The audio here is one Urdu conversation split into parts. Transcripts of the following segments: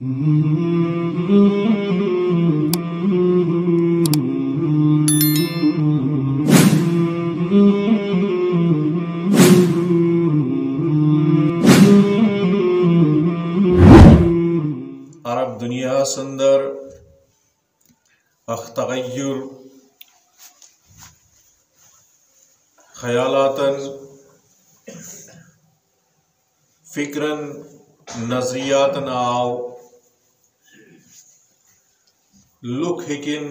عرب دنیا سندر اخ تغیر خیالاتن فکرن نظریاتن آو۔ لک ہکن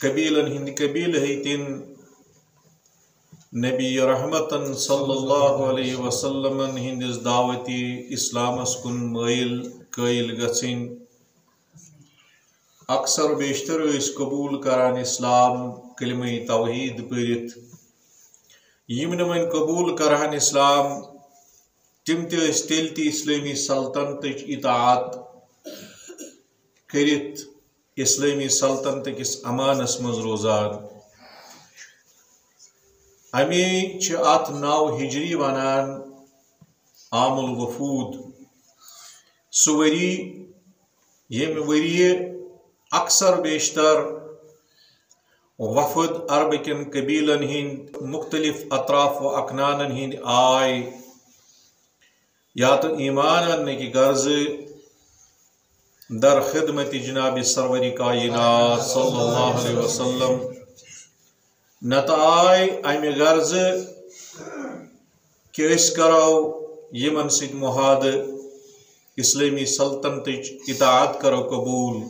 قبیلن ہند قبیل ہیتن نبی رحمتن صلی اللہ علیہ وسلم ہندس دعوتی اسلامس کن مائل قائل گھن اکثر بیشتر اس قبول کران اسلام کلمہ توحید پرت یم ون قبول کران اسلام تم تیل تی اسلامی سلطنت اطاعت کرت اسلامی سلطنت کس امانس مز روزان۔ امی چھ ات نو ہجری ونان عام الوفود سوری یم وری اکثر بیشتر وفد عربکن قبیلن ہند، مختلف اطراف و اکنانن ہند آئے۔ یا تو ایمان اننے کی غرض در خدمت جناب سروری کائنات صلی اللہ علیہ وسلم نت آئے امہ غرض کہ اس کرو یمن سید محاد اسلامی سلطنت اطاعت کرو قبول۔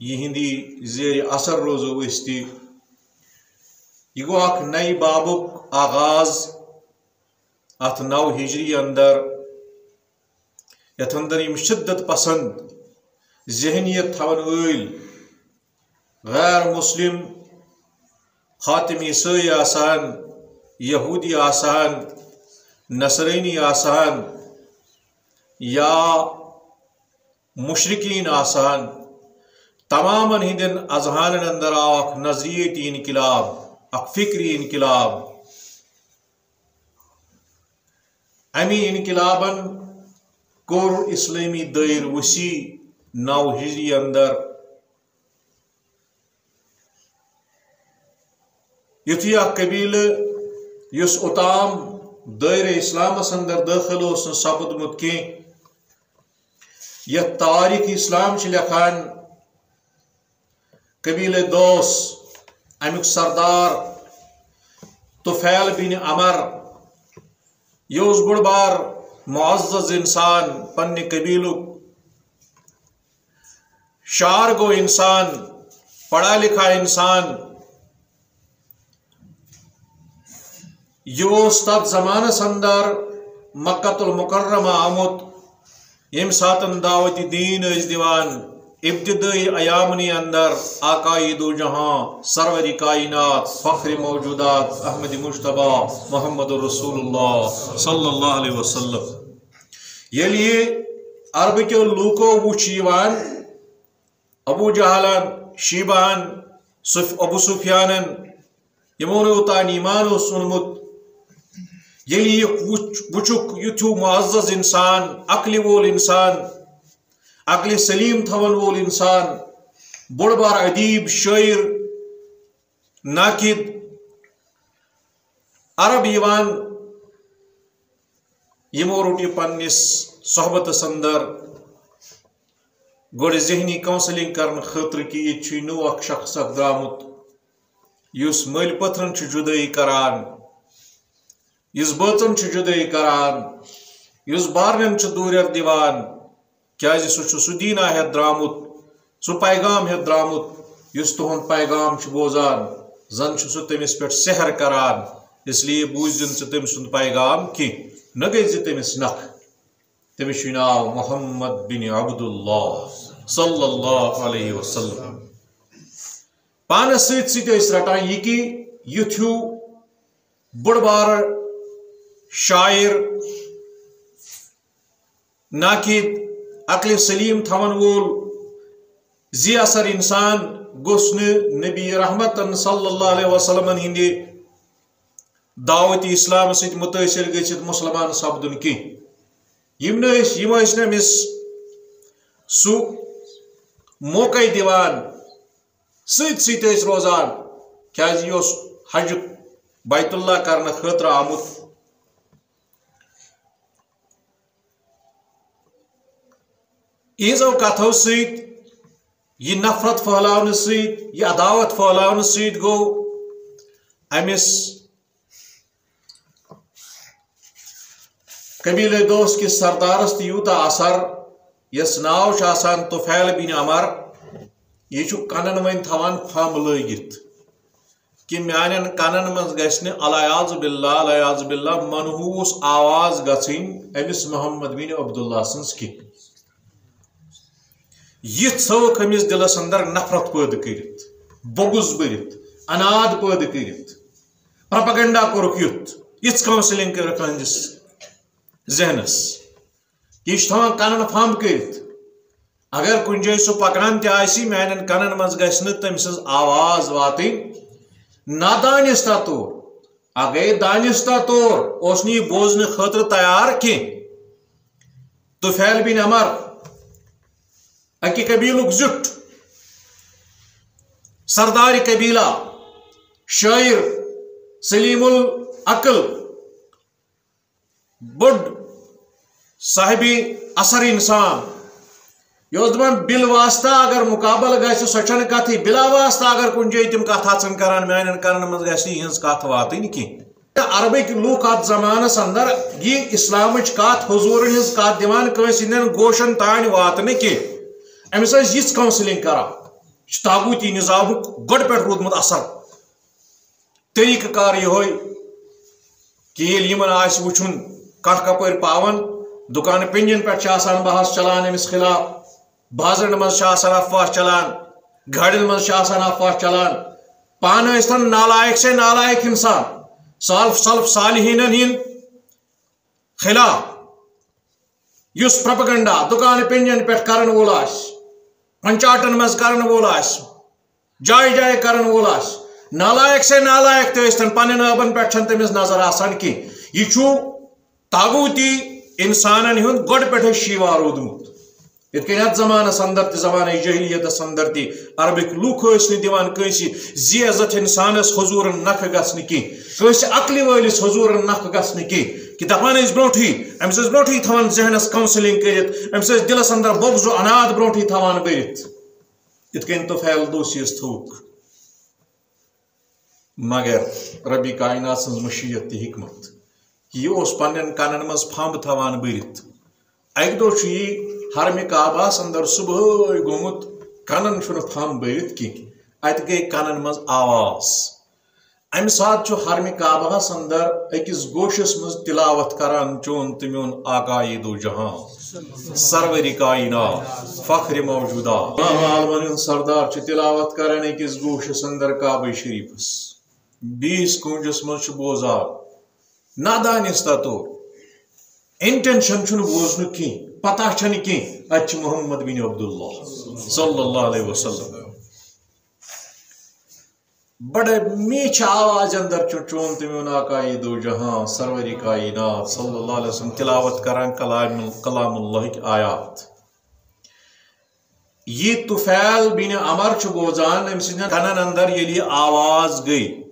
یہندی زیر اثر روزو استی یہ گو اک نئی بابک آغاز ات نو ہجری اندر یت اندر یم شدت پسند۔ ذہنیت تھون ول غیر مسلم خاتم عیسائی آسان، یہودی آسان نصرینی آسان یا مشرقین آسان تمام ہندن اذہان اندر آو اخ نظریتی انقلاب، اخ فکری انقلاب۔ امی انقلابن کور اسلامی دائر وسیع نو ہجری اندر یتھی اخ قبیل یس اوتام دائر اسلامس اندر داخل اس سپدمت کی۔ یہ تاریخ اسلام چھ لکھان۔ قبیل دوس، امیک سردار طفیل بن عمر۔ یہ اس بڑ بار معزز انسان پنہ قبیلو شار گو انسان، پڑھا لکھا انسان۔ یہ اس تب زمانس اندر مکت المکرم آمت یم ساتن دعوت دین اس دیوان، ابتدائی ایامنی اندر آقائی دو جہاں سروری کائنات، فخر موجودات، احمد مشتبہ محمد رسول اللہ صلی اللہ علیہ وسلم۔ یلی عرب کے لوکو وچیوان ابو جہالان شیبان ابو سفیانن یمون اوتان ایمان سنمت یلی یہ وچک یتھو معزز انسان عقل وول انسان عقل سلیم تھون وول انسان، بڑ بار ادیب شاعر ناقد، عرب یوان یمو روٹی پنس صحبت اندر گوڑ ذہنی کونسلنگ کرنے خاطر کہ یہ نو اخ شخص اخ درامت اس مل پتھرن جدائی کران اس بچن جدائی کران اس بارن دوریت دیوان، کیازِ سُہ چھُ سُہ دیٖنا ہٮ۪تھ درٛامُت پیغام ہٮ۪تھ درٛامُت، یُس تُہُنٛد پیغام چھُ بوزان، زن چھُ سُہ تٔمِس پٮ۪ٹھ سحر کران اسلیے بوٗزِن ژٕ تٔمۍ سُنٛد پیغام کینٛہہ نہ گٔے زِ نکھ۔ تٔمِس چھُ ناو محمد بن عبداللہ صلی اللہ علیہ وسلم. پانس سۭتۍ سۭتۍ ٲسۍ رٹان یہِ کہِ یُتھ ہیوٗ شاعر ناقد عقل سلیم تھون وول زی اثر انسان گوس نبی رحمت صلی اللہ علیہ وسلم ہند دعوت اسلام ست متاثر گھت مسلمان سپدن کی۔ یم نمس سو موقع دیوان ست ست روزان کیازِ یہ حج بیت اللہ کرنے خاطر آمت ایزو کتو ست یہ نفرت پھہلاؤ ست یہ عداوت پھہلاؤ ست گو امس قبیل دوست کس سردارس تیوتا اثر یس ناو آسان توفیل بن عمر، یہ کنن ون تھوان پھم لگت کہ میان کنن من گھن الیاز باللہ الیاز باللہ، منحوس آواز گھن امس محمد بن عبداللہ سنس کی۔ یہ ثوق امس دلس اندر نفرت پید کرت بغض برت اناد پید کرت پرپگنڈا کورک یت یت کاؤنسلنگ کر ذہنس۔ یہ تھوان کنن پھم کرت اگر کن جائے سہ پکان تہ میان کنن مز گھن تم سز آواز واتن نادانستہ طور اگر دانستہ طور اس نی بوزن خاطر تیار کی تو فیل بن امر اکی قبیلک زٹ۔ سردار قبیلہ۔ شاعر سلیم العقل بڑ صاحبی اثر انسان۔ یہ دپان بل واسطہ اگر مقابل گھس سو کت بلا واسطہ اگر کن جائے تم کت آن کران میان کرن من گھس یہ کت واتن کی عربک لوک ات زمانس اندر یہ اسلام کت حضور ہز کت دان کنس ہند گوشن تان واتن کی امس یہ کاؤنسلنگ کران تاغوتی نظام گۄڈٕ پٮ۪ٹھ روٗدمُت اثر۔ طریقہٕ کار یِہوے کہ ییٚلہِ یِمن آسہِ وٕچھُن کپٲرۍ پاون۔ دُکان پِنجن پٮ۪ٹھ چھِ آسان بحث چلان أمِس خلاف بازرن مز افواہ چلان گاڑین مز افواہ چلان پان ٲسۍتن نالائق سے نالائق انسان سالف سلف صالحین ہند خلاف یس پرپگنڈا دکان پنجن پہ کرن وول آس پنچاٹن مز کرن وول آس جائے جائے کرن وول آس نالائق سے نالائق تن پن ابن پہ تمس نظر آسان کی۔ یہ تاغوتی انسانن ہند گۄڈٕ پٮ۪ٹھے شیوا روٗدمُت۔ یت کن ات زمانس اندر تہ زمانہ جہلیتس اندر تہ عربک لوک ٲسۍ نہٕ دِوان کٲنٛسہِ زی عزت انسانس حضورن نکھٕ گژھنہٕ کینٛہہ کٲنٛسہِ عقلہِ وٲلِس حضورن نکھٕ گژھنہٕ کینٛہہ کہ دپان ٲسۍ برونٛٹھٕے أمِس ٲسۍ برونٛٹھٕے تھاوان ذہنس کاؤنسلنگ کٔرِتھ أمِس ٲسۍ دِلس اندر بۄگز و اناد برونٛٹھٕے تھاوان بٔرِتھ یِتھ کٔنۍ تو پھیل دوسیس تھوٚوُکھ مگر ربی کائنات سٕنٛز مشیت تہِ حکمت۔ یہِ اوس پننٮ۪ن کنن منٛز پھمب تھاوان بٔرِتھ۔ اکہِ دۄہ چھُ یی حرم کعباس اندر صبح گومت کنن پھم برت کی ات گئی کنن مز آواز۔ ام سات حرم کعباس اندر اکس گوشس مز تلاوت کران چون تمیون آقائی دو جہاں سروری کائنات، فخر موجودہ عالمن سردار چھ تلاوت کران اکس گوشس اندر کعبہ شریفس۔ بیس کنجس مز بوزان۔ نادانستہ طور انٹینشن چھن بوزن کی پتہ چھن کی اچ محمد بن عبداللہ صلی اللہ علیہ وسلم۔ بڑے میچ آواز اندر چون تمیون آقائی دو جہاں، سروری کائنات صلی اللہ علیہ وسلم تلاوت کران کلام کلام اللہ کی آیات۔ یہ توفیل بن عمر چھ بوزان ام سن کنن اندر یلی آواز گئی۔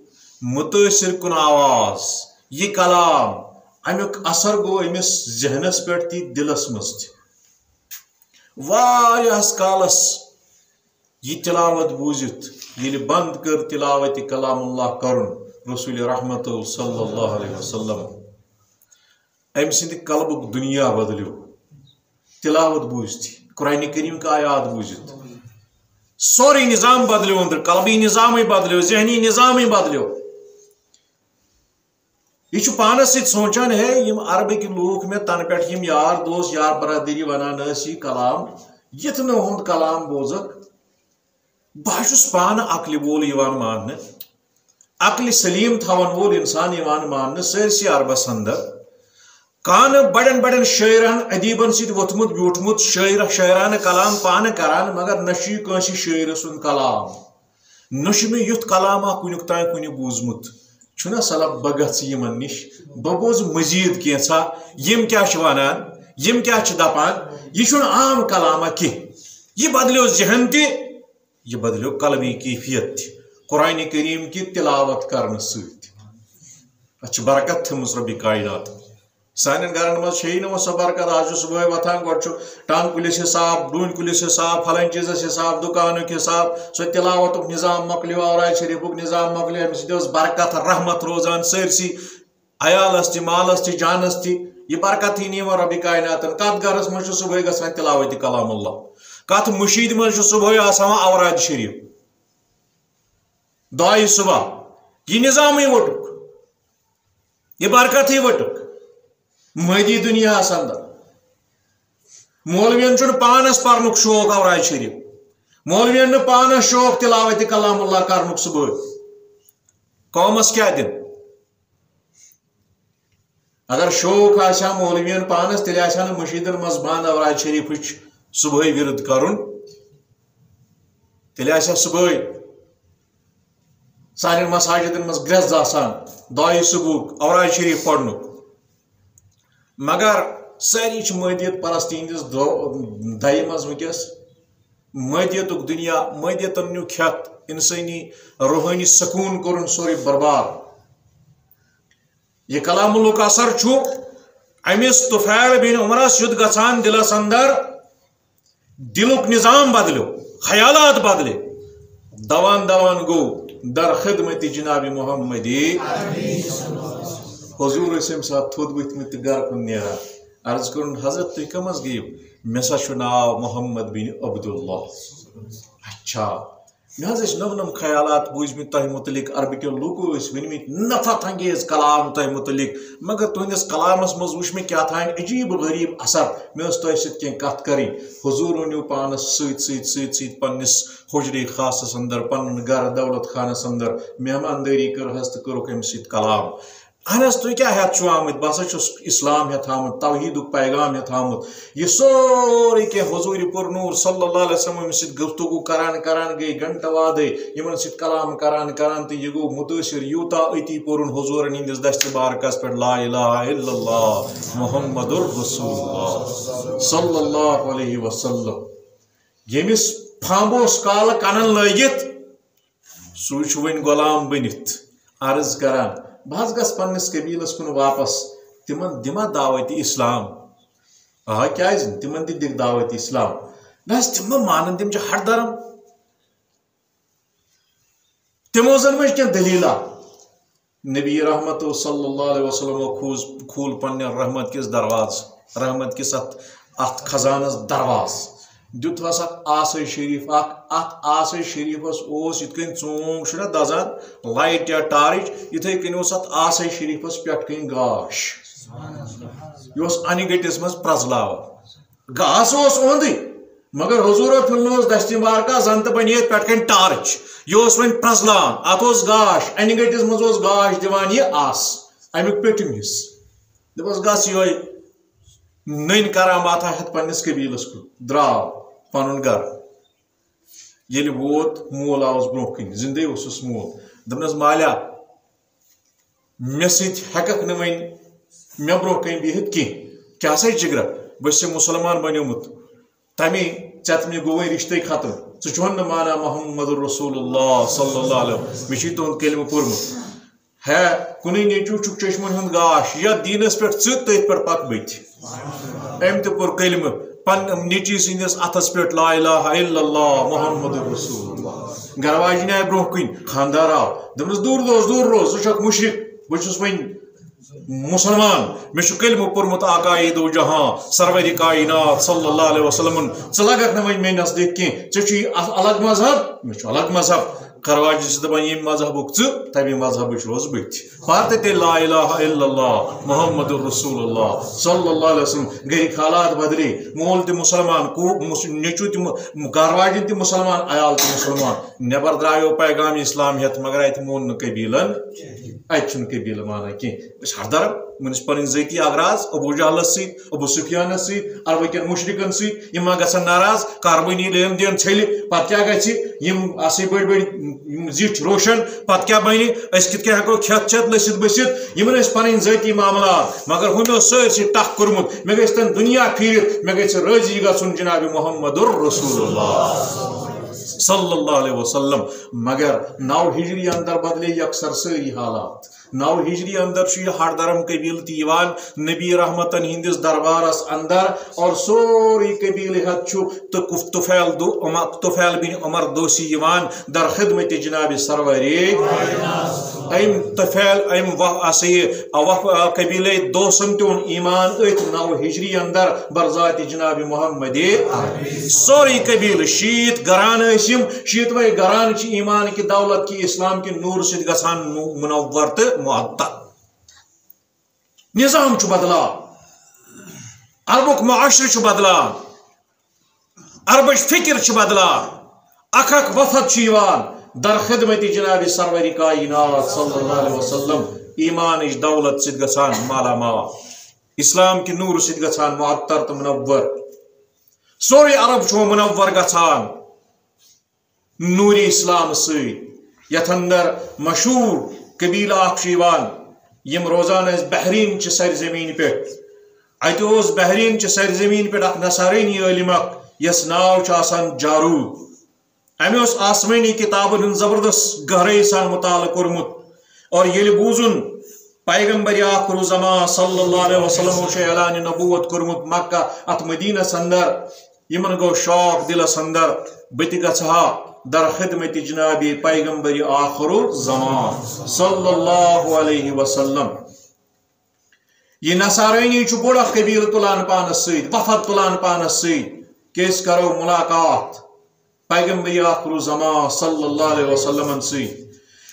متاثر کن آواز۔ یہ کلام امیک اثر گو امس ذہنس پہ تی دلس مز تس کالس یہ تلاوت بوزت یل یعنی بند کر تلاوت کلام اللہ کرن، رسول رحمت صلی اللہ علیہ وسلم۔ ام سند قلبک دنیا بدلیو۔ تلاوت بوزت قرآن کریم کا آیات بوزت سوری نظام بدلیو اندر قلبی نظام بدلیو، ذہنی نظام بدلیو۔ یہ پانس ست سوچان ہے، یم عربک لوک میں تن پہ یار دوست یار برادری ونان یہ کلام یت ہند کلام بوزک بہس پان عقل وول مان عقل سلیم تھون وول انسان مان سرسی عربس اندر۔ کان بڑن بڑن شاعران ادیبن ست وتمت بیوٹمت شاعر شاعران کلام پان کران، مگر نشی کنسی شاعر سن کلام۔ نش میں یت کلامہ کنک تین کن بوزمت۔ چھنا صلاح بگس یمن نش؟ بوز مزید کینسا یم کیا ونان یم کیا دپان؟ یہ عام کلامہ کی یہ بدلیو ذہن تہ، یہ بدلیو قلبی کیفیت تہ۔ قرآن کریم کی تلاوت کرنے ست اچھا برکت تھمز ربی کائنات۔ سان گرن مز نا سو برکت آج صبح وتان گۄڈٕ چھُ ٹنگ کُلِس حساب ڈوٗنۍ کُلِس حساب پھلٲنۍ چیٖزس حساب دُکانُک حساب سُہ تلاوتُک نظام مۄکلیو آوراے شریفُک نظام مۄکلیو اَمہِ سۭتۍ ٲس برکت، رحمت، روزان سٲرسٕے عیالس تہِ مالس تہِ جانس تہِ برکت ہی نِوان رۄبہِ کایناتن کتھ گرس منٛز چھُ صبحٲے گژھان تلاوت کلام اللہ۔ کتھ مشیٖد منٛز چھُ صبحٲے آسان اوراد شریف۔ دعایہِ صبح۔ یہ نظامٕے وٹُک۔ یہ برکتٕے وٹُک۔ مدی دنیا اندر مولوین چھ پانس پرنک شوق اورائے شریف مولوین نے پانس شوق تلاوت کلام اللہ کرنک صبح قومس کیا دن اگر شوق آسا مولوین پانس تیل آسا مشیدن مز بند اورائے شریف صبح ورد کرن تیل آسا صبح سان مساجدن مز گرز آسان دعائے صبح اورائے شریف پڑھنک مگر ساری مدیت پرستی ہندس دہی مز ونکس مدیت دنیا مدیتن نیو کھت انسانی روحانی سکون کورن سوری برباد یہ کلام اللہ اثر امس طفیل بن عمرس یت گھان دلس اندر دلک نظام بدلو خیالات بدلے دوان دوان گو در خدمت جناب محمدی حضور اس ام سات تھود وتھمت گھر کن نیرا۔ عرض کرن حضرت تھی کم از گیو مے سا چھ ناو محمد بن عبداللہ۔ اچھا۔ مے حض نم نم خیالات بوزمت تہ متعلق عربکیو لوکو اس ونمت نفرت انگیز کلام تہ متعلق۔ مگر تہندس کلامس مز وچ مے کیا تھان عجیب غریب اثر۔ مے اس تہ سۭتۍ کینٛہہ کتھ کرٕنۍ حضور ونیو پانس سۭتۍ سۭتۍ سۭتۍ سۭتۍ پننس حجرے خاصس اندر پنن گھر دولت خانس اندر مہمانداری کرہس تہٕ کوٚرُکھ امہِ سۭتۍ کلام۔ اہن حظ تھی کیا ہیت چھو آمت بہ چھس اسلام ہیت آمت توحید پیغام ہیت آمت یہ سوری کہ حضور پر نور صلی اللہ علیہ وسلم سید گفتگو کران کران گئی گھنٹہ وادے یمن سید کلام کران کران تو یہ گو متاثر یوتا اتی پورن حضور ہندس دست بارکس پر لا الہ الا اللہ محمد الرسول اللہ صلی اللہ علیہ وسلم۔ یمس پھامبوس کال کنن لگت سوچ ون غلام بنت عرض کران۔ بہت گھس پنس قبیلس کن واپس، تمن دما دعوت اسلام۔ آ کیا تمن تہ دک دعوت اسلام۔ نہ تم مان تم ہٹ درم تمو زن مجھ کی دلیلہ نبی رحمت صلی اللہ علیہ وسلم کھوز، کھول پنہ رحمت کس دروازہ، رحمت کس ات خزانس دروازہ۔ دیت ہسا آسے شریف. اخ ات آسے شریفس اس یت کن ژونگ چھنا دزان، لائٹ یا ٹارچ، یتھے کن اس ات آسے شریفس پٹھ کن گاش. یہ اس انہ گٹس مز پرزلاو. گاس اس اوندی مگر حضور پھلنوس دستی مار کا زنت بنیت پٹھ کن ٹارچ. یہ اس ون پرزلان ات اس گاش. انہ گٹس مز اس گاش دیوان یہ آس، امیک پیٹم حص دپس گس یہ نن کرامات ہت پنس قبیلس کن۔ دراو پن گھر یل ووت مول آوس برو کن زندے اس مول۔ دپنس مالیا مے ست ہیکک مے برو کن بہت کی کیا سا جگرا؟ بس مسلمان بنیومت۔ تمی ژت مے گو رشتے ختم۔ ژھن مانا محمد رسول اللہ صلی اللہ علیہ مے تہد کلمہ پورمت۔ ہے کن نیچو چک چشمن ہند گاش، یا دینس پہ ژت پہ پک بت ام تہ پور کلمہ پن نیچی سندس اتس پہ لا الہ الا اللہ محمد رسول اللہ۔ گھر واجن آئی برو کن، خاندار آو۔ دپس دور روز دور روز ثک مشرق بہس ون مسلمان۔ مے کلمہ پورمت آقا دو جہاں سرور کائنات صلی اللہ علیہ وسلم۔ ثہ لگک نا ون مے نزدیک کی ژے الگ مذہب مے الگ مذہب۔ خرواج سے دپان یم مذہبک ژٕ تمی مذہب روز بت پتہ لا الہ الا اللہ محمد رسول اللہ صلی اللہ علیہ وسلم گرک حالات بدلے مول تہ مسلمان نیچو تہ کرواجن تہ مسلمان عیال تہ مسلمان نبر درایو پیغام اسلام ہتھ مگر ات مون قبیلن اتنا قبیل مانا کی ہردرم منس پن ذاتی اغراض ابو جہلس ست ابو سفیانس ست عربہ کن مشرقن ست ما گھن ناراض کاربانی لین دین ژھلہِ پتہ کیا گژھِ یم بڑ بڑ زٹھ روشن پتہ کیا بنہِ أسۍ کِتھ کٔنۍ ہٮ۪کو کھٮ۪تھ چٮ۪تھ لٔسِتھ بٔسِتھ یمن معاملات مگر ہُمہِ اوس سٲرسٕے ٹکھ کوٚرمُت مےٚ گژھِ تن دُنیا پھیٖرِتھ مےٚ گژھِ رٲضی گژھُن جناب محمد رسول اللہ صلی اللہ علیہ وسلم مگر نو ہجری اندر بدلے یکسر سری حالات۔ نو ہجری اندر یہ ہر درم قبیل تیوان، نبی رحمتن ہندس دربارس اندر، اور سوری قبیل حد تو کفتفیل دو کفتفیل بن عمر دوسی یوان در خدمت جناب سروری ایم تفیل ایم وح اسی قبیل دوسن تون ایمان ایت نو ہجری اندر برزات جناب محمد سوری قبیل شیط گران اسم شیط وی گران ایمان کی دولت کی اسلام کی نور سید گسان منور تو معطل. نظام بدلا؟ عربک معاشر بدلا؟ عربش فکر بدلا؟ اخ اخ وفد در خدمت جناب سروری کائنات صلی اللہ علیہ وسلم ایمان اش دولت سید گسان مالا مالا اسلام کی نور سید گسان معطر تو منور. سوری عرب چھو منور گسان. نوری اسلام سید یتھندر مشہور قبیلہ اخیوان یم روزان بحرین چہ سرزمین پہ۔ ات بحرین چہ سرزمین پہ اخ نصارینی علم یس ناو آسان جارود امی اس آسمانی کتابن ہن زبردست گہرائی سان مطالعہ کورمت اور یل بوزن پیغمبر آخر زمان صلی اللہ علیہ وسلم اعلان نبوت کورمت مکہ ات مدینہ سندر۔ یمن گو شوق دلس اندر بت گھا در خدمت جناب پیغمبر آخر زمان، صلی اللہ علیہ وسلم. یہ نصارینی چھ بڑا قبیل تلان پانس سید، وفد تلان پانس سید کہ اس کرو ملاقات. پیغمبر آخر زمان، صلی اللہ علیہ وسلم سید.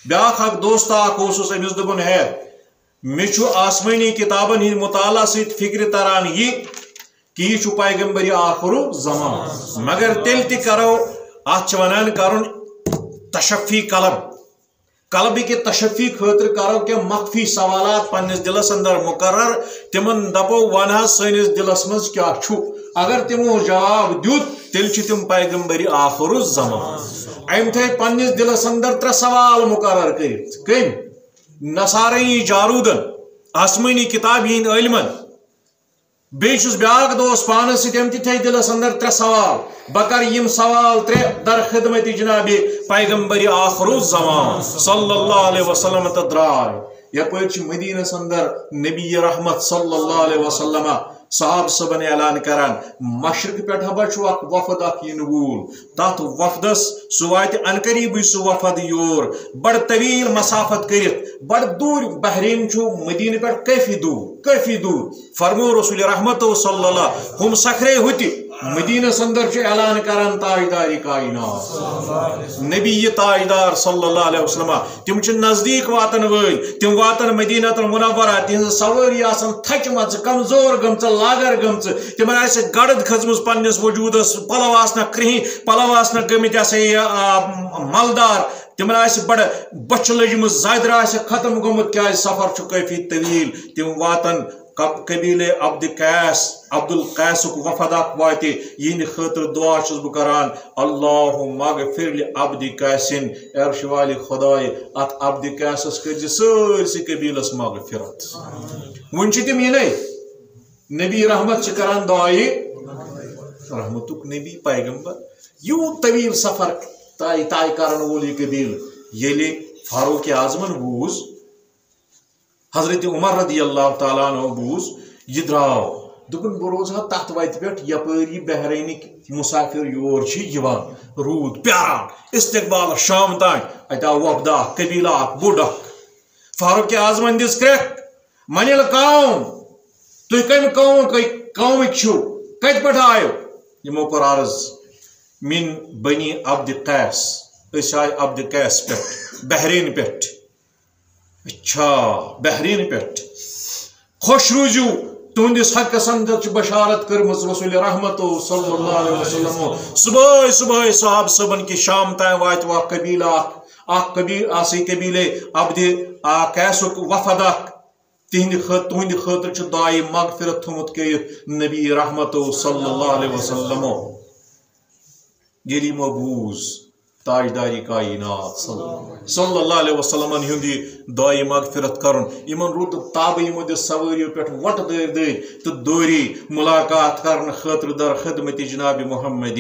بیاخ اک دوست اخ اوسس امس دبن ہے مچ آسمانی کتابن ہند مطالعہ سید، فکر تران یہ کہ یہ پیغمبر آخر زمان. مگر تیل تہ کرو ات ونان کرن تشفی قلب. قلبی کے تشفی خاطر کرو کہ مخفی سوالات پنس دلس اندر مقرر، تمن دپو ون سنس دلس مز کیا چھو. اگر تمو جواب دیت تیل تم پیغمبری آخر الزمان ام تھے پنس دلس اندر تر سوال مقرر کرت کم نصارئی جارودن آسمانی کتاب ہند علمن بیس بیاق دوس پانس ستم تھی دلس اندر ترے سوال. بہ یم سوال ترے در خدمت جناب پیغمبر آخر زمان. صلی اللہ علیہ وسلم درائے یپر مدینس اندر نبی رحمت صلی اللہ علیہ وسلم صاحب صبن اعلان کران مشرق پہ ہبا وفد اخ ین وول۔ تات وفدس سہ وات ان قریبی سہ وفد یور۔ بڑ طویل مسافت کرت بڑ دور بحرین چھو مدینہ پہ کافی دور کافی دور۔ فرمو رسول رحمت صلی اللہ، ہم سکھرے ہوتی مدینہ سندر چھ اعلان کران تاجدار کائنات۔ نبی یہ تاجدار صلی اللہ علیہ وسلم، تم چھ نزدیک واتن ول تم واتن مدینہ المنورہ تہذ سواری آسان تھچ مز کمزور گمچ لاگر گمچ تم آس گڑد کھزمز پنس وجودس پلو آسنا کرہی، پلو آسنا گمت یہ مالدار۔ تم آس بڑ بچ لجم زائدر آس ختم گومت کیا سفر چھ کافی طویل۔ تم واتن قبیل عبد قیس عبد القیس وفد اخ وات یہ خاطر دعا چھس بہ کران اللہ مغفر لعبد قیسن عرش والی خدائے ات عبد قیسس کر سرسی قبیلس مغفرت ون چھ تم یہ نبی رحمت چھ کران دعائی رحمتک نبی پیغمبر یو طویل سفر تائی تائی کرن وول یہ قبیل یلی فاروق اعظمن بوز حضرت عمر رضی اللہ تعالیٰ عنہ بوز، یہ دراو، دکن بروز ہا تحت وائت پیٹ یپری بحرینک مسافر یور رود پیاران استقبال شام تائیں، ایتا وفدا قبیلہ بوڑا فاروق اعظم دس کریک منیل قوم تو کم قوم قوم چھو کت پٹ آئیو یمو کور عرض من بنی عبد قیس اس آئی عبد قیس پیٹ بحرین پیٹ اچھا بحرین پہ خوش روزو تہندس حقس اندر بشارت کرمز رسول رحمت صلی اللہ علیہ وسلم۔ صبح صبح صحاب صبن کی شام تائیں وات وا قبیلہ اخ قبیل آسی قبیلے عبد قیسک وفد اخ تہند خط تہند خاطر چھ دعائے مغفرت تھومت کیت نبی رحمت صلی اللہ علیہ وسلم۔ یلی مبوز۔ تاجداری کائنات، صلی اللہ علیہ وسلم ہندی دعائی مغفرت کرن۔ یمن روت تاب یمو دس سواریو پہ وٹ دیر دیر تو دوری ملاقات کرن خاطر در خدمت جناب محمد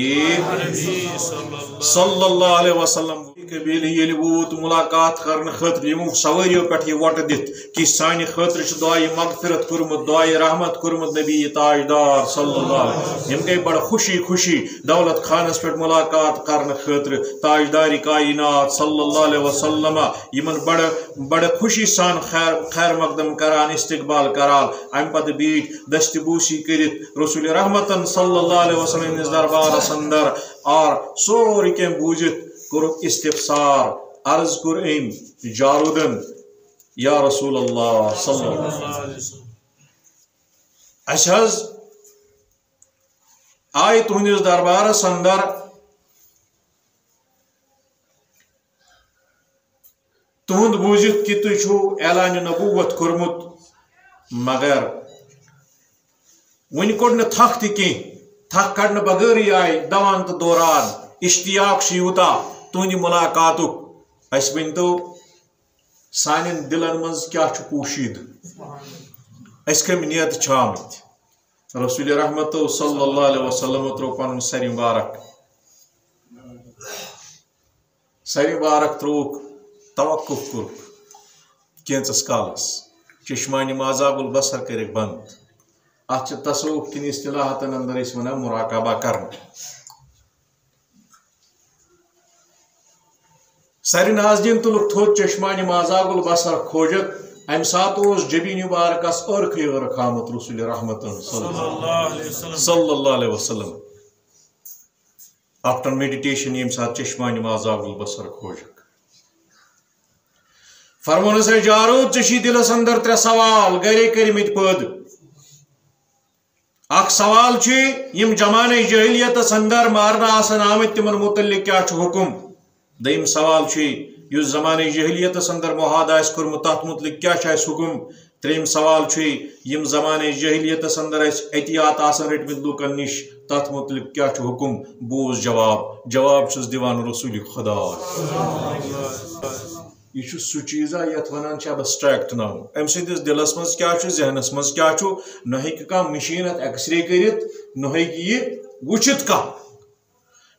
صلی اللہ علیہ وسلم قبیل یل ووت ملاقات کرن خاطر یمو سواریو پہ یہ وٹ دت کہ سانہ خاطر چھ دعائی مغفرت کرمت دعائی رحمت کرمت نبی تاجدار صلی اللہ علیہ وسلم۔ یم گئی بڑا خوشی خوشی دولت خانس پہ ملاقات کرن خاطر تاجداری کائنات صلی اللہ علیہ وسلم یمن بڑ بڑ خوشی سان خیر خیر مقدم کران، استقبال کرال ام پتہ بیٹ دست بوسی کرت رسول رحمت صلی اللہ علیہ وسلم نس دربار اندر اور سوری کیم بوجت. کور استفسار. عرض کور ام جارودن. یا رسول اللہ صلی اللہ علیہ وسلم. اشہز آئی تہندس دربارس اندر تہد بوزت کہ تھی چھو اعلان نبوت کورمت، مگر ون کوڑ تھک تہ کی تھک کڑنے بغیر آئی دوان تو دوران۔ اشتیاق یوتا تہند ملاقات اس ونتو سان دلن مز کیا پوشید اس کم نیت چھامت رسول رحمت صلی اللہ علیہ وسلم ترو پن سری مبارک۔ سری مبارک تروک توقف کور کینچس کالس۔ چشمانی مازاب البصر کرک بند۔ ات تصوف کن اصطلاحاتن اندر اس ونان مراقبہ کرنا۔ سر ناظرین تلک تھوت چشمانی مازاب البصر کھوجت ام سات اس جبین مبارکس ارکھ ارکھ آمت رسول رحمت صلی اللہ علیہ وسلم۔ آفٹر میڈیٹیشن یم سات چشمانی مازاب البصر کھوجت۔ فرمون سے جارو، چشی دلس اندر ترے سوال گرے کرمت پد۔ اخ سوال چھ یم جمانے جہلیت اندر مارنا آسن آمت تمن متعلق کیا چھ حکم؟ دیم سوال چھ یس زمانے جہلیت اندر محاد آس کورمت تات متعلق کیا چھ حکم؟ تریم سوال چھ یم زمانے جہلیت اندر اس احتیاط آسن رٹمت لوکن نش تات متعلق کیا چھ حکم؟ بوز جواب۔ جواب چھس دیوان رسول خدا۔ یہ سہ چیزا یت ونان ابسٹریکٹ ناو۔ ام سندس دلس مز کیا ذہنس مز کیا نہ ہوں مشین ات ایکس رے کرت نہ یہ وچت کھا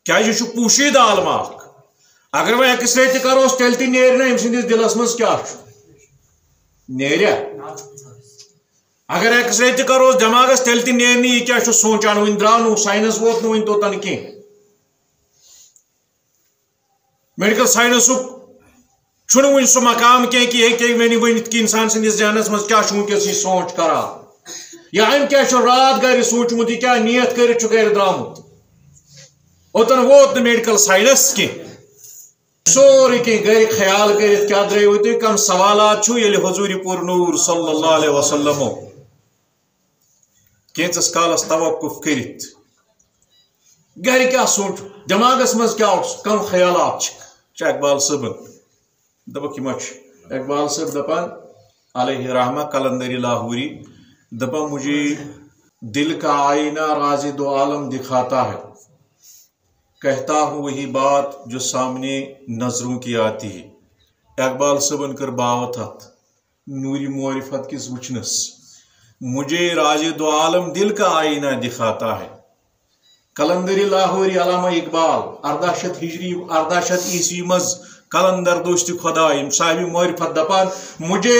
کیا یہ پوشید عالم اخ اگر وہ ایکس رے تروس تیل تہ نیر نا ام سندس دلس مز کیا نیریا اگر ایکس رے تروس دماغس تیل تہ نیر یہ کیا سوچان ون درا نو سائنس ووت نو ون توتن کی میڈیکل سائنسک چھنہ ون سہ مقام کی کہ ہیکہ ونی ونت کہ انسان سندس ذہنس مز کیا ونکس یہ سوچ کرا۔ یا ام کیا رات گر سوچمت یہ کیا نیت کر گر درامت اوتن ووت میڈیکل سائنس کی سوری کی گر خیال کرت کیا درے ہوتی کم سوالات چھو حضور پور نور صلی اللہ علیہ وسلم۔ کینچس کالس توقف کرت گر کیا سوچ؟ دماغس مز کیا کم خیالات چھ اقبال صبن دپک یہ اقبال صاحب دپان علیہ رحمہ کلندری لاہوری دپا مجھے دل کا آئینہ راز دو عالم دکھاتا ہے کہتا ہوں وہی بات جو سامنے نظروں کی آتی ہے اقبال صبن کر باوت ہت نوری معرفت کس وچنس مجھے راج دو عالم دل کا آئینہ دکھاتا ہے کلندری لاہوری علامہ اقبال اردہ شت ہجری اردہ شت عیسوی مز کلندر دوست خدا صاحب معرفت دپان مجھے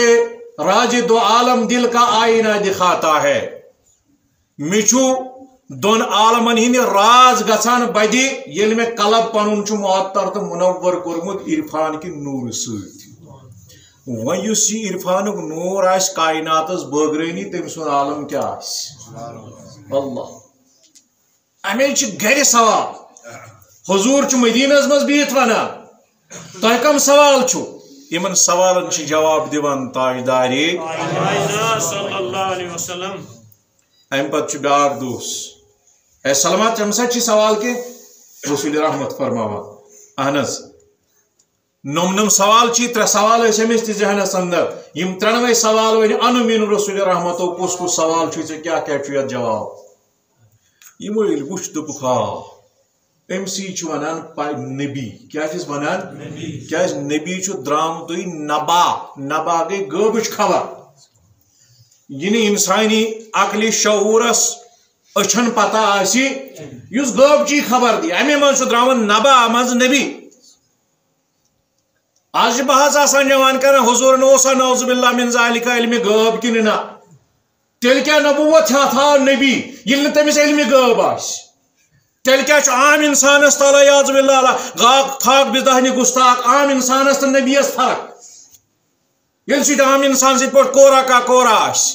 راج دو عالم دل کا آئینہ دکھاتا ہے۔ مچھو دون عالمن ہند راز گھان بدی یل میں کلب پن معطر تو منور کورمت عرفان کی نور ست وس یہ عرفان نور آس کائنات بغرانی تم سن عالم کیا اللہ۔ امی گر سوال حضور مدینہ مز بہت ونان تہ کم سوال چھو یمن سوالن چھ جواب دیوان تاجداری. صلی اللہ علیہ وسلم ام پت چھ بیار دوس. اے سلمات چم سچ سوال کے رسول رحمت فرماوا اہنز نم نم سوال چی تر سوال اس امس تی ذہنس اندر. یم ترنوے سوال ون ان من رسول رحمتو، کس کس سوال چھ، ژے کیا کیا چھ جواب؟ یمو یل وچھ دپ خا ام سی ونان نبی. کیا ونان؟ نبی. کیا نبی درام تو نبا. نبا گئی گوبچ خبر ینی انسانی عقلی شعورس اچھن پتہ آسی. یس گوبچی خبر دی. امی من درام نبا مز نبی. آج بحث آسان جوان کرنا. حضور نوسا نوز باللہ من ذالک علم غاب کن نا تیل کیا نبوت ہے تھا نبی. یل تمس علم غاب آس. تیل کیا عام انسان اس تعالی یاز باللہ غاق خاک بزدہنی گستاق عام انسان اس نبی اس فرق یل سید عام انسان سید پوٹ کورا کا کورا آس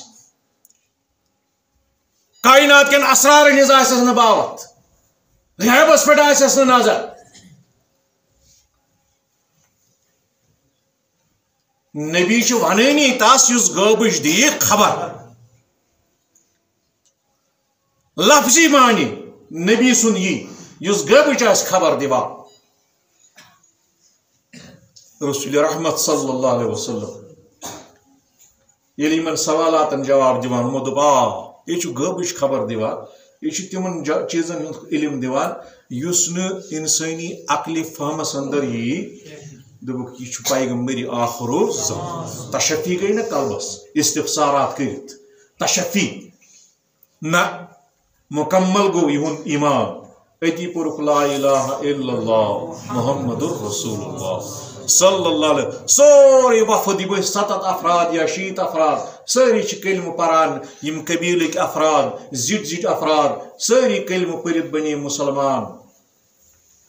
کائنات کن اسرار نزا اس نباوت غیب اس پیٹ آس نظر نبی چھ ونانی تس اس غابش دی خبر لفظی معنی نبی سن یہ اس غابش آس خبر دیوا. رسول رحمت صلی اللہ علیہ وسلم. یلی من سوالات جواب دیوان، مو دپا یہ چھ غابش خبر دیوا. یہ چھ تمن چیزن علم دیوان. یس نہ انسانی عقل فہمس اندر یہ دبک یہ چھو پیغمبری آخر زمان. تشفی گئی نا قلبس استفسارات کرت تشفی. نہ مکمل گو یہ ایمان۔ اتی پورک لا الہ الا اللہ، محمد الرسول اللہ صلی اللہ علیہ سوری وفد بہ ستت افراد یا شیت افراد۔ ساری کلم پران، یم قبیلک افراد زٹ زٹ افراد۔ ساری کلم پرت بنی مسلمان۔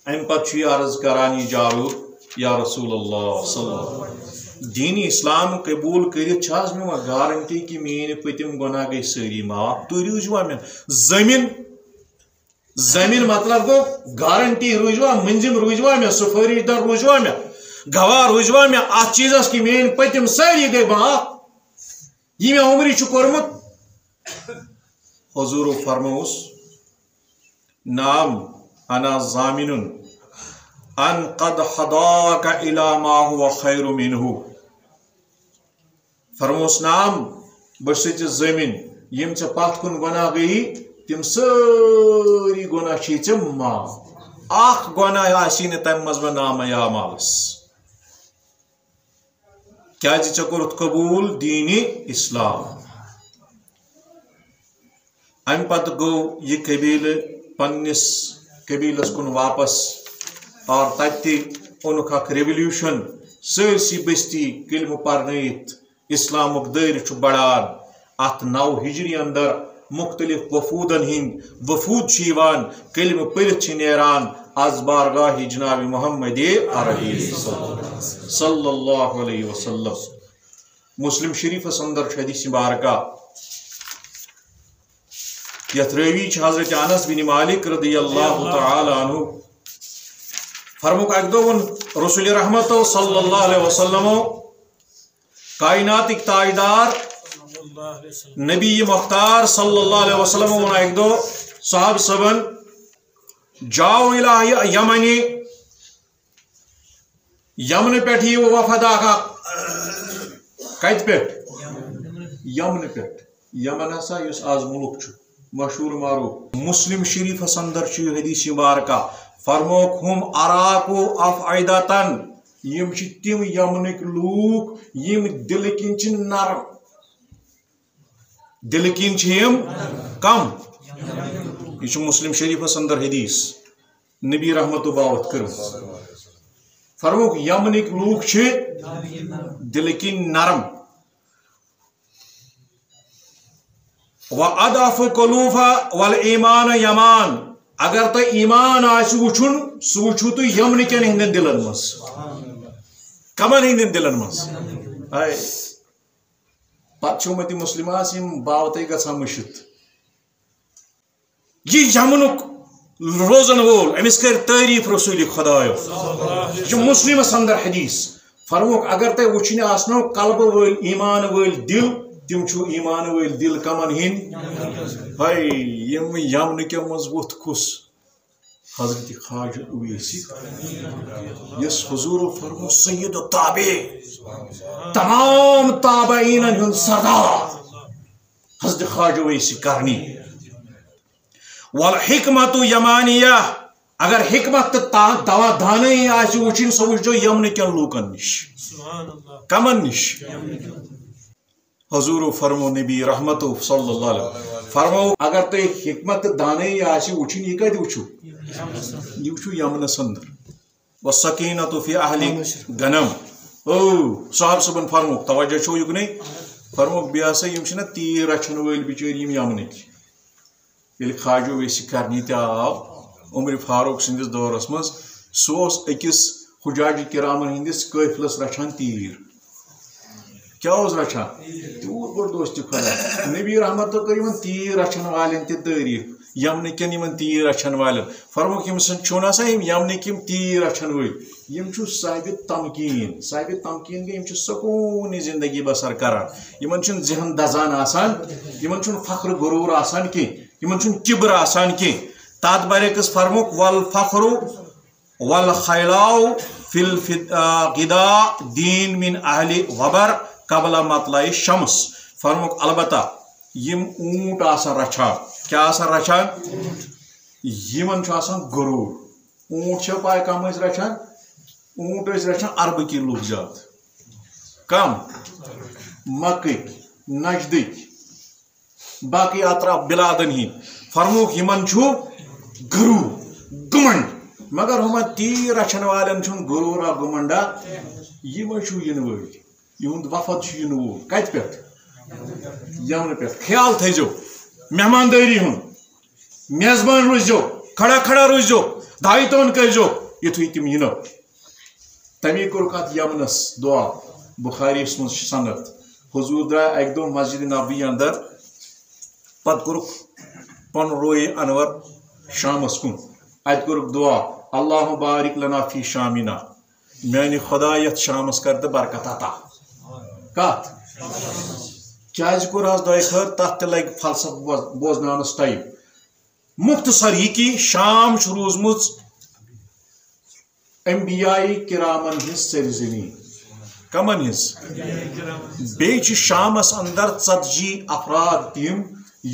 ام پتہ عرض کران یہ جارو، یا رسول اللہ صلی اللہ علیہ وسلم۔ دین اسلام قبول کرت چھاز میں گارنٹی کہ مین پتم گناہ گئی ساری معاف۔ تو روزوا میں زمین زمین مطلب گو گارنٹی روزوا، منزم روزوا میں سفاری در روزوا میں گواہ روزوا میں ات چیزس کہ مین پتم ساری گئی معاف۔ یہ میں عمری چھ کورمت۔ حضور فرموس نام انا زامنن ان قد حضاك الى ما هو خير منه۔ فرموس نام بسچ زمین، یم چ پات کن گناہ گئی تم سری گناہ چھ چ ما؟ اخ گناہ آسی نہ تم مز نام یا مالس. کیا جی چکرت قبول؟ دین اسلام. ام پت گو یہ قبیل پنس قبیلس کن واپس اور تتی اونک اخ ریولیوشن سرسی بستی کلم پرنیت اسلام دیر چھ بڑان ات نو ہجری اندر مختلف وفودن ہند، وفود چیوان کلم پرت نیران، از بارگاہ جناب محمد عربی صلی اللہ علیہ وسلم۔ مسلم شریف اندر حدیث بارکہ یت روی حضرت انس بن مالک رضی اللہ تعالی عنہ۔ فرموک اک رسول رحمت صلی اللہ علیہ وسلم کائنات تائیدار نبی مختار صلی اللہ علیہ وسلم ون اک دو صاحب صبن جاؤ الہ یمنی، یمن پہ یہ وفد آخا کت پہ؟ یمن پہ۔ یمن ہسا اس آز ملک مشہور معروف مسلم شریف اندر حدیث مبارکہ۔ فرموک ہم اراکو اف عیدتن یم تم یمنک لوک یم دل کن چھ نرم دل کن یم کم یہ مسلم شریف اندر حدیث نبی رحمت باوت کر فرموک یمنک لوک دل کن نرم وَأَدَفُ قُلُوفَ وَالْإِيمَانَ يَمَانَ اگر تو ایمان آس وچن سہ وچو تو یمن کن ہند دلن مز کمن ہند دلن مز پتہ مت مسلماس باوت گھان مشت یہ یمنک روزن وول امس کر تعریف رسول خدا مسلمس اندر حدیث فرموک اگر تہ وچن آسنو قلب ول ایمان ول دل تم چھو ایمان ول دل کمن ہن ہائی یم یمن کے مضبوط کس حضرت خواجہ اویسی یس حضور فرمو، سید تابع، تمام تابعین ہن سردار، حضرت خواجہ اویسی کرنی۔ والحکمت یمانیہ، اگر حکمت تا دوا دانائی آسی وچین سو وچو یمن کن لوکن نش۔ کمن نش۔ حضور فرمو، نبی رحمت صلی اللہ علیہ فرمو، اگر تو حکمت دانائی آسی وچین یہ کہتے وچو یہ وچو یمن سندر والسکینت فی اہل گنم او صاحب صبن فرمو توجہ چھو یک نہیں فرمو بیاسا یم چھنا تیر رچھن ویل بچیر یم یمنک یل خواجو ویسی کرنی تے آو عمر فاروق سندس دورس مز سوس اکس حجاج کرامن ہندس قافلس رچھان تیر کیا اس رچھان تیور بڑ دوست خدا نبی رحمت تو کر تیر یمن کن یمن تیر رچھان والن. فرموک یم سن چھون آسا یم یمن کیم تیر رچھان ول یم چھو صاحب تمکین. صاحب تمکین گئی یم چھو سکون زندگی بسر کران یمن چھن ذہن دزان آسان، یمن چھن فخر غرور آسان کی، یمن چھن کبر آسان کی. تات برعکس فرموک والفخر والخیلاو فی الغدا دین من اہل وبر قبل مطلع شمس. فرموک البتہ، یم اونٹ آسان رچھان کیا آسان یمن آسان غرور اونٹ چھو پائے کم اس رچھان۔ اونٹ اس رچھان عرب کی لوگ زیاد۔ کم۔ مکہ نجدک باقی اطراف بلادن ہی فرموک یمن چھو گرو گمنڈ۔ مگر ہم تیر رچھن والن چھن گمنڈا۔ یہ چھو ین وفد چھو وول۔ کت پہ یمن پہ خیال تھیزو مہمانداری ہن میزبان روزو کھڑا کھڑا روزو دائی تون کرزو یتھوی تم ینو تمی کور کت یمنس دعا، بخاری من سنت۔ حضور درا ایک دو مسجد نبی اندر پت کورک پن روی انور شامس کن ات کورک دعا اللہ بارک لنا فی شامنا۔ میانی خدا یت شامس کر تو برکت عطا۔ کت کیاز کور آز دعائی خیر تحت تہ لگ فلسف بوزنانس ٹائم مختصر یہ کی شام روزمت انبیائی کرامن ہز سرزنی کمن ہز بیچ شامس اندر ژتجی افراد تم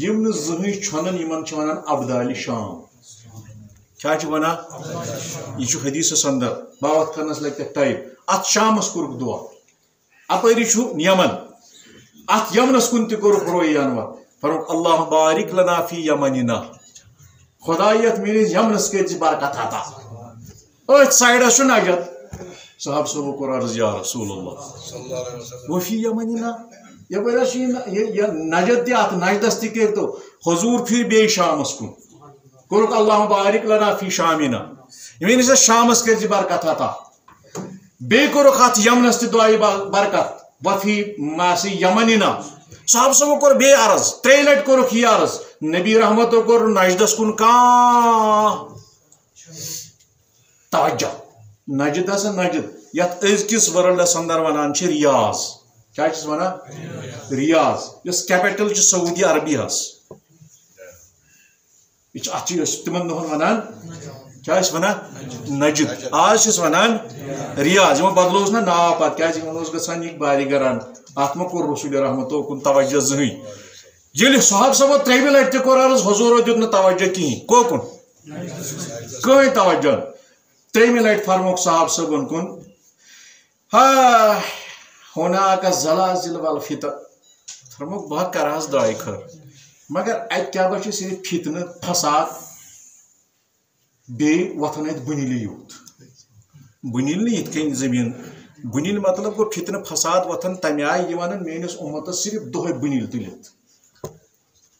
یم زہن چھنن یمن ونان ابدال شام کیا ونان یہ حدیث اندر باوت کرنس لگ ٹائپ ات شامس کورک دعا اپری یمن ات یمنس کن تہ کورک روی انور فرموک اللہ بارک لنا فی یمننا خدایت میرے یمنس کر برکت عطا ات سائڈس چھ نجد صاحب صبح کور عرض یا رسول اللہ وفی یمننا یہ نجد تہ ات نجدس تہ کر تو حضور پھر بی شامس کن کورک اللہ بارک لنا فی شامنا یعنی سے شامس کر برکت عطا بی کورک ات یمنس تہ دعائی برکت وفی ماسی یمننا صاحب صاحب کور بی عرض ترے لٹ کورک یہ عرض، نبی رحمت کور نجدس کن کان توجہ نجد ہسا نجد، یت ازکس ورلڈس اندر ونان ریاض؟ کیا چھس ونان ریاض، یس کیپٹل چھ سعودی عربی ہس۔ یہ تمن دہن ونان؟ کیا ونان نجد آج چھس ونان ریاض یہ بدلوس نا ناو پت کیا گھان یہ باری گران ات ما کور رسول رحمت کن توجہ زہن یل صاحب صاحب تریمہ لٹ تہ کور عرض حضور دیت نہ توجہ کہین کوکن کہیں توجہ تریمہ لٹ فرموک صاحب صاحبن کن ہا ہونا زلازل والفتن فرموک بہ کرہس دعائی خر مگر ات کیا بچ صرف فتنہ فساد بی وتھن ات بنیل یوت بنیل یت کن زمین بنیل مطلب گو فتنہ فساد وتھن تمہ آئی یہ ونن میٲنِس اُمتس صرف دۄہے بنیل تُلِتھ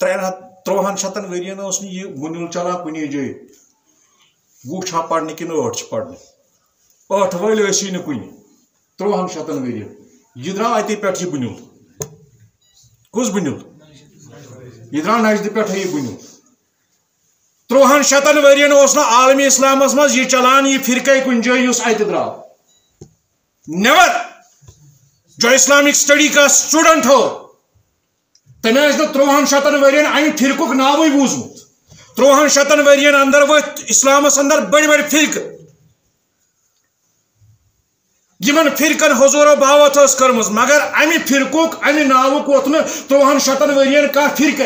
ترٛٮ۪ن ہتھ ترٛوہن شتن ؤرین اوس نہٕ یہِ بنیل چلان کُنی جایہِ وُہ چھا پرنہِ کِنہٕ ٲٹھ چھِ پرنہِ ٲٹھ وٲلۍ ٲسی نہٕ کُنہِ شتن ؤرین یہ درا اتے پہ یہ بنیل کس بنیل یہ درا نجد پہ بنیل ترہن شتن ورین اس عالمی اسلامس مز یہ چلان یہ فرقے کن جائے اس ات درا نیور جو اسلامک سٹڈی کا اسٹوڈنٹ ہو، تمہیں ترہن شتن ورین امہ فرقک ناوے بوزمت تروہن شتن ورین اندر وت اسلامس اندر بڑی بڑی فرق۔ یمن فرقن حضور باوت اس کرمز، مگر امی فرقوک، امی ناوک ووت نا شتن ورین کا فرق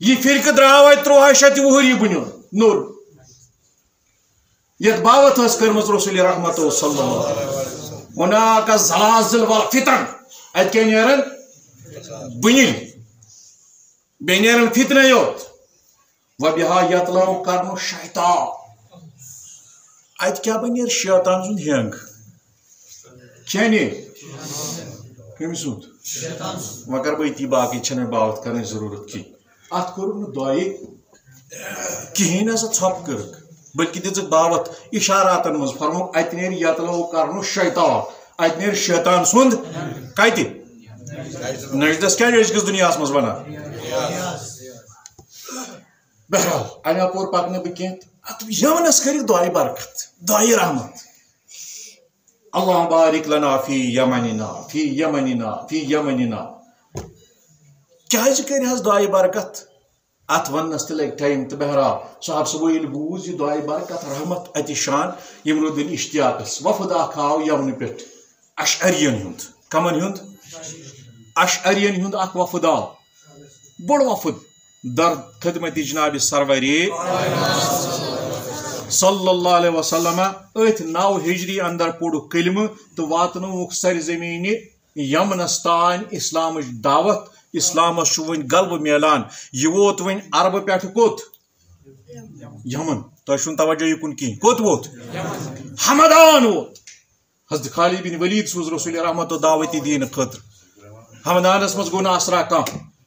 یہ فرق دراو تروہ شت وہری بنیو نور یت باوت اس کرمز رسول رحمت صلی اللہ علیہ وسلم هناك زلازل والفتن ات کے نیرن بنیل بینیرن فتنہ یوت و بہا یطلعو کرنو شیطان ات کیا بنیر شیطان سن ہنگ چینی کمی سن مگر بیتی باقی چھنے باوت کرنے ضرورت کی ات کرو دعائی کہین ایسا چھپ کرک بلکہ دزک باوت اشاراتن مز فرمو ات نیر یطلعو کرنو شیطان ات نیر شیطان سند کائتی نجدس کیا أزکِس دُنیاہس منٛز وَنان؟ بہرحال اَمہِ اَپور پَکنہٕ بہٕ کینٛہہ، اَتھ یمنس کٔرِکھ دعایہِ برکت دعایہِ رحمت۔ اللہ بارک لنا فی یمننا فی یمننا فی یمننا کیازِ کٔرۍ حظ دعایہِ برکت اتھ وننس تہِ لگہِ ٹایم تہٕ بہرحال صاحب صبح ییٚلہِ بوٗز یہِ دعایہِ برکت رحمت اَتہِ شان یِم روٗدٕنۍ اشتیاقس وفد اکھ آو یمنہٕ پٮ۪ٹھ اشعرین ہُنٛد کمن ہُنٛد اشعرین ہند اخ وفد آو بڑ وفد در خدمت جناب سروری صلی اللہ علیہ وسلم ات نو ہجری اندر پوڑ کلمہ تو واتنوک سر زمین یمنس تان اسلام دعوت اسلامس ون غلب میلان، یہ ووت ون عرب پہ کوت؟ یمن تہ توجہ یکن کی کوت ووت؟ حمدان ووت۔ حضرت خالد بن ولید سوز رسول رحمت و دعوتی دین خطر حمدانس مز گو اثرا کم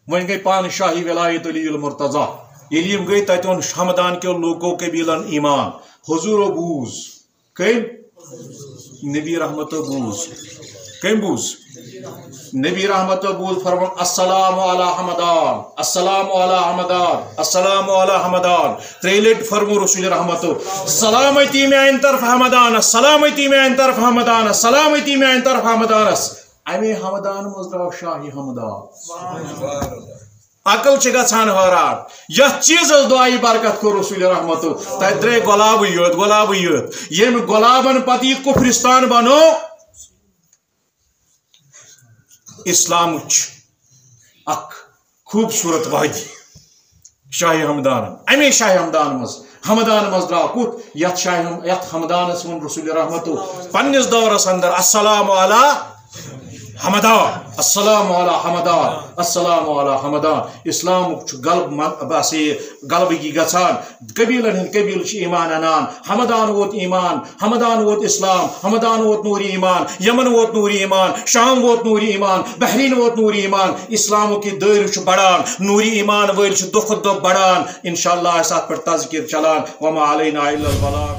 ون گئی پان شاہی ولایت علی المرتضی یلی گئی تت اون حمدان کے لوگوں قبیلن ایمان۔ حضور و بوز کم نبی رحمت و بوز۔ کم بوز نبی رحمت و بوز فرمان، السلام علی حمدان، السلام علی حمدان، السلام علی حمدان. تریلٹ فرمو رسول رحمت سلامتی میں ان طرف حمدان سلامتی میں ان طرف حمدان سلامتی میں ان طرف حمدان امی حمدان مزدراو شاہی حمدان. عقل چھ گژھان حیران یتھ چیز دعائی برکت کو رسول رحمت تت درے گلاب یوت گلاب یوت یم گلابن پتہ یہ کفرستان بنو اسلام اخ خوبصورت وادی، شاہ حمدان۔ امی شاہ حمدان مز حمدان مز درا کت، یت شاہ یت حمدانس ون رسول رحمتو۔ پنس دورس اندر السلام علی حمدان. السلام علی حمدان. السلام علی حمدان. اسلام غلب بس غلبگی گژھان قبیلن ہند قبیل ایمان انان حمدان ووت ایمان. حمدان ووت اسلام. حمدان ووت نوری ایمان. یمن ووت نوری ایمان. شام ووت نوری ایمان. بحرین ووت نوری ایمان. اسلام کی دیر بڑان. نوری ایمان ول دہ دہ بڑان. انشاءاللہ اس ات پر تذکر چلان. وما علینا الا البلاغ.